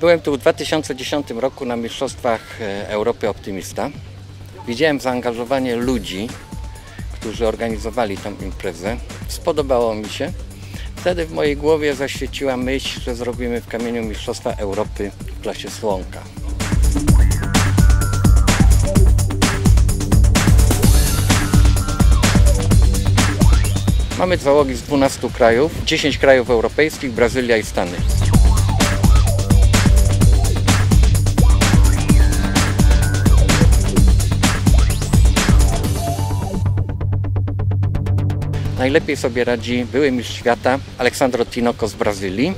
Byłem tu w 2010 roku na Mistrzostwach e, Europy Optymista. Widziałem zaangażowanie ludzi, którzy organizowali tą imprezę. Spodobało mi się. Wtedy w mojej głowie zaświeciła myśl, że zrobimy w kamieniu Mistrzostwa Europy w klasie Słonka. Mamy załogi z 12 krajów, 10 krajów europejskich, Brazylia i Stany. Najlepiej sobie radzi były mistrz świata Aleksandro Tinoco z Brazylii,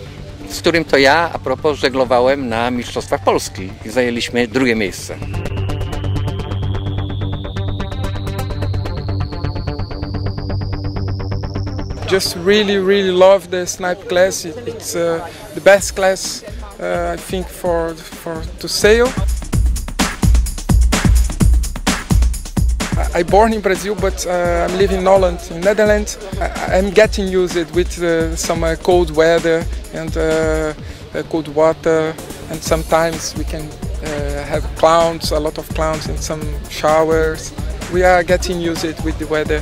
z którym to ja a propos żeglowałem na Mistrzostwach Polski i zajęliśmy drugie miejsce. just really really love the snipe class It- it's uh, the best class uh, i think for for to sail I- born in brazil but uh, i'm living in holland in netherlands. I- i'm getting used with uh, some uh, cold weather and uh, uh, cold water. And sometimes we can uh, have clouds a lot of clouds and some showers. We are getting used with the weather